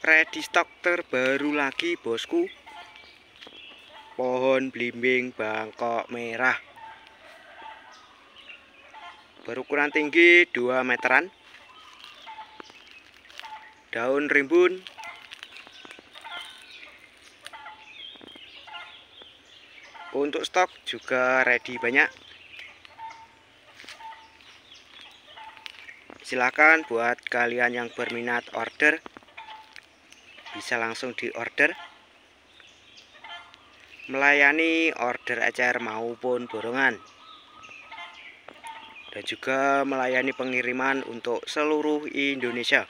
ready stock terbaru lagi bosku. Pohon blimbing bangkok merah. Berukuran tinggi 2 meteran. Daun rimbun. Untuk stok juga ready banyak. Silakan buat kalian yang berminat order bisa langsung di order melayani order ecer maupun borongan. Dan juga melayani pengiriman untuk seluruh Indonesia